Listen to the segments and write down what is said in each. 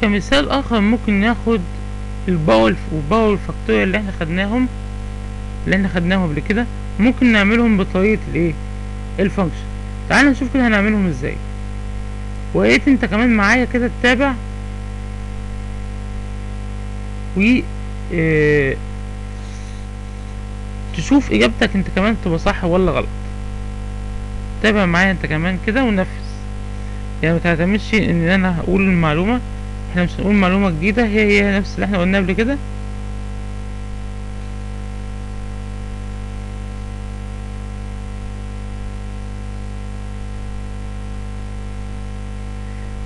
كمثال آخر ممكن ناخد ال power وال power factorial اللي إحنا خدناهم اللي إحنا خدناهم قبل كده ممكن نعملهم بطريقة الايه؟ ال function تعال نشوف كده هنعملهم إزاي. ويا ريت انت كمان معايا كده تتابع. و آه تشوف إجابتك انت كمان تبقى صح ولا غلط. تابع معايا انت كمان كده ونفذ. يعني ما تعتمدش ان أنا هقول المعلومة. إحنا مش هنقول معلومة جديدة هي هي نفس اللي إحنا قلناه قبل كده.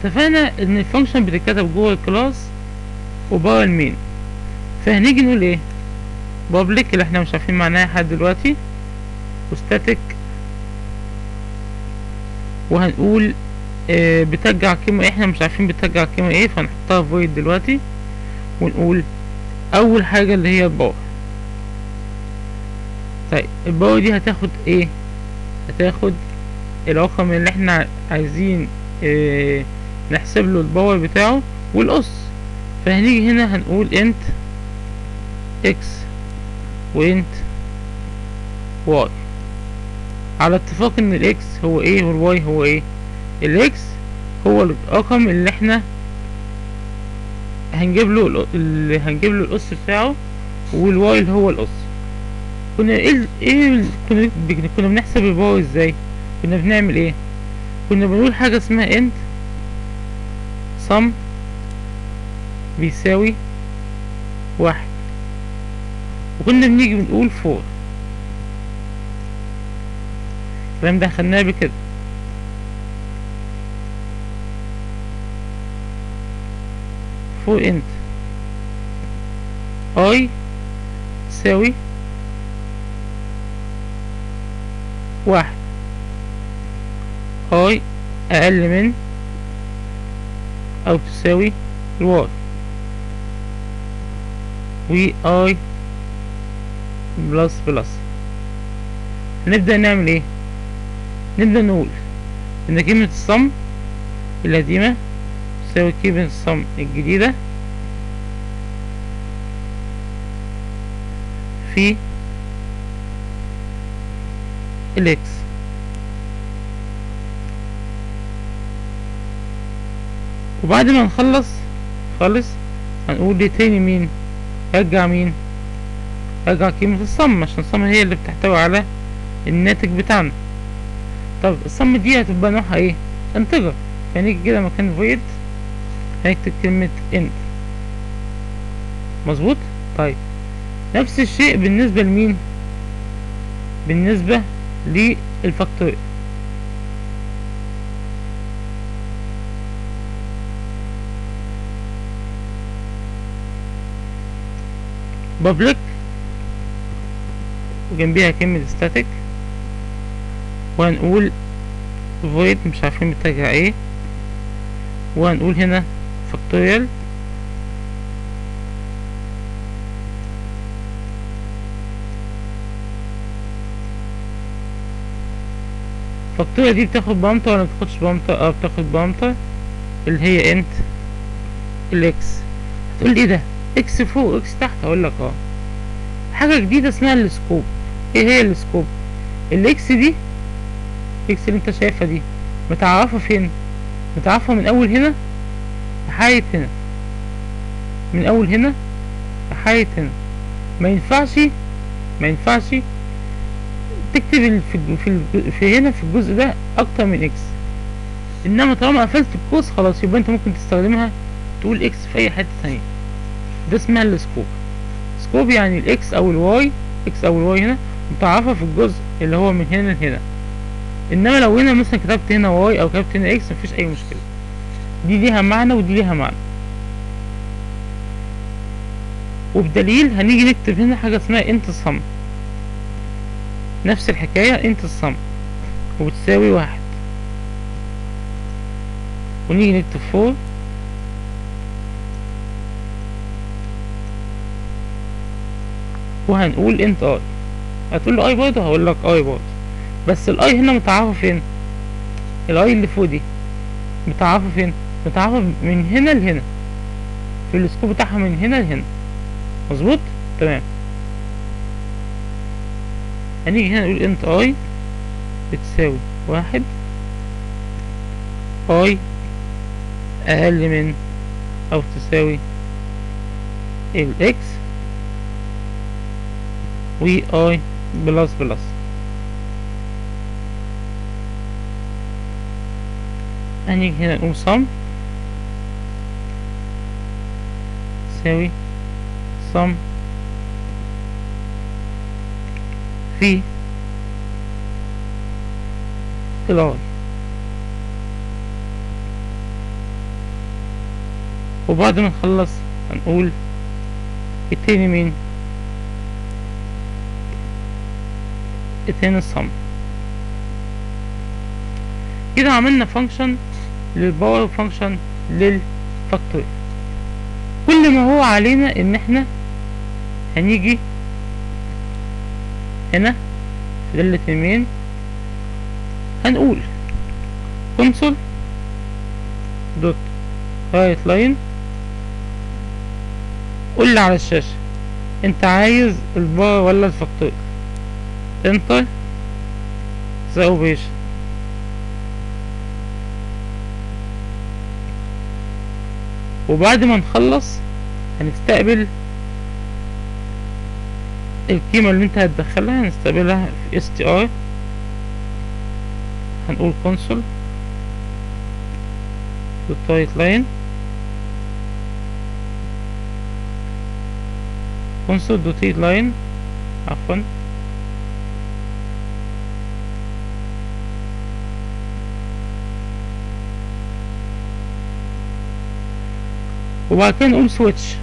اتفقنا ان ال function بتتكتب جوه ال class وبره ال main. فهنيجي نقول إيه؟ public اللي إحنا مش عارفين معناها لحد دلوقتي و static وهنقول آه بترجع قيمة إحنا مش عارفين بترجع قيمة إيه فنحطها void دلوقتي ونقول أول حاجة اللي هي ال power. طيب ال power دي هتاخد إيه؟ هتاخد الرقم اللي إحنا عايزين آه نحسب له ال power بتاعه والأس فهنيجي هنا هنقول int x و int y على اتفاق إن ال x هو إيه وال y هو إيه ال x هو الرقم اللي إحنا هنجيب له اللي هنجيب له الأس بتاعه وال y اللي هو الأس كنا إيه إيه كنا كنا بنحسب ال power إزاي؟ كنا بنعمل إيه؟ كنا بنقول حاجة اسمها انت sum بيساوي واحد. وكنا بنيجي بنقول for الكلام ده خدناه قبل for int i تساوي واحد i أقل من أو تساوي ال y و i plus plus نبدأ نعمل إيه؟ نبدأ نقول إن كلمة ال sum القديمة تساوي كلمة ال sum الجديدة في ال x وبعد ما نخلص خالص هنقول return مين؟ رجع مين؟ رجع قيمة ال sum عشان ال sum هي اللي بتحتوي على الناتج بتاعنا. طب ال sum دي هتبقى نوعها إيه؟ integer. فنيجي كده مكان void. هنكتب كلمة int مظبوط؟ طيب. نفس الشيء بالنسبة لمين؟ بالنسبة للفاكتوريال. public وجنبيها كلمة static. وهنقول void مش عارفين بترجع إيه. وهنقول هنا factorial factorial دي بتاخد parameter ولا بتاخدش parameter آه بتاخد parameter اللي هي int ال x هتقول إيه ده؟ إكس فوق إكس تحت. أقول لك آه. حاجة جديدة اسمها ال scope. إيه هي ال scope؟ الاكس دي الاكس اللي انت شايفها دي متعرفة فين؟ متعرفة من أول هنا؟ لحد هنا من أول هنا لحد هنا ما ينفعش ما ينفعش تكتب في في, في هنا في الجزء ده أكتر من x إنما طالما قفلت القوس خلاص يبقى أنت ممكن تستخدمها تقول x في أي حتة ثانية ده اسمها السكوب سكوب يعني الاكس أو الواي إكس أو الواي هنا متعرفة في الجزء اللي هو من هنا لهنا. إنما لو هنا مثلا كتبت هنا y أو كتبت هنا x مفيش أي مشكلة. دي ليها معنى ودي ليها معنى. وبدليل هنيجي نكتب هنا حاجة اسمها int ال sum نفس الحكاية int ال sum وبتساوي واحد. ونيجي نكتب for وهنقول int i. هتقول له i برضه؟ هقول لك i برضه. بس ال i هنا متعرفه فين؟ ال i اللي فوق دي متعرفه فين؟ متعرفه من هنا لهنا. ال scope بتاعها من هنا لهنا. مظبوط؟ تمام. هنيجي هنا نقول int i بتساوي واحد. i أقل من أو تساوي ال x و i plus plus. هنيجي هنا نقول sum. تساوي sum في ال i وبعد ما نخلص هنقول return مين؟ return ال sum كده عملنا function لل power function لل factorial كل ما هو علينا إن إحنا هنيجي هنا في دالة ال main هنقول console dot write line قول لي على الشاشة. أنت عايز ال power ولا ال factorial enter the operation وبعد ما نخلص هنستقبل القيمة اللي انت هتدخلها هنستقبلها في str هنقول console دوت لاين console دوت لاين عفوا. وبعد كده نقول switch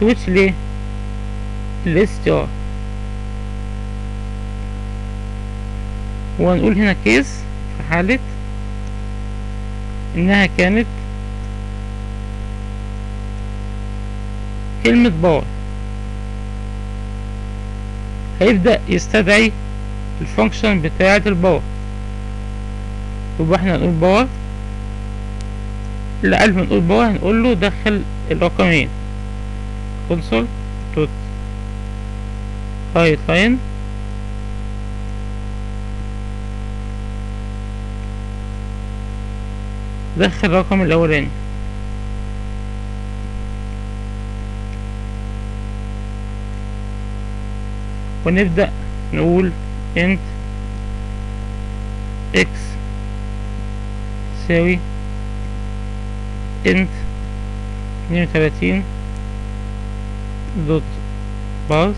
switch ليه؟ ال s وهنقول هنا case في حالة إنها كانت كلمة power. هيبدأ يستدعي ال function بتاعة ال power. يبقى إحنا هنقول power؟ لا قبل ما نقول باور هنقول له دخل الرقمين. console dot right line دخل الرقم الأولاني. ونبدأ نقول int x تساوي int اتنين وتلاتين dot parse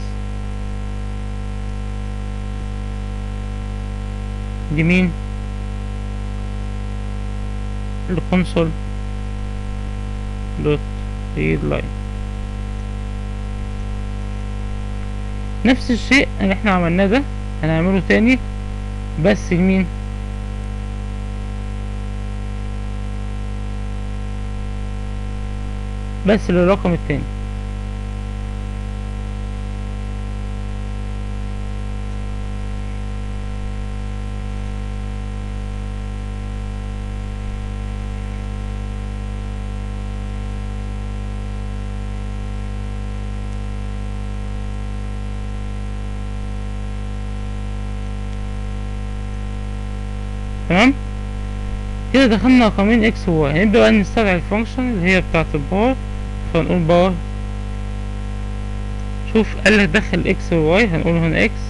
دي مين ال console dot read نفس الشيء اللي إحنا عملناه ده هنعمله تاني بس لمين؟ بس للرقم التاني. تمام؟ كده دخلنا رقمين x و y هنبدأ بقى نستدعي ال function اللي هي بتاعة ال power فنقول power شوف قالك دخل x و y هنقول هنا إكس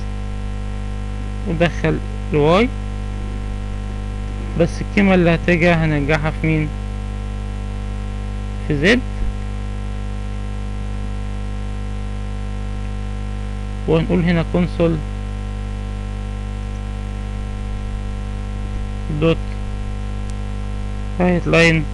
ودخل ال y بس القيمة اللي هترجع هنرجعها في مين؟ في z وهنقول هنا console دوت رايت لاين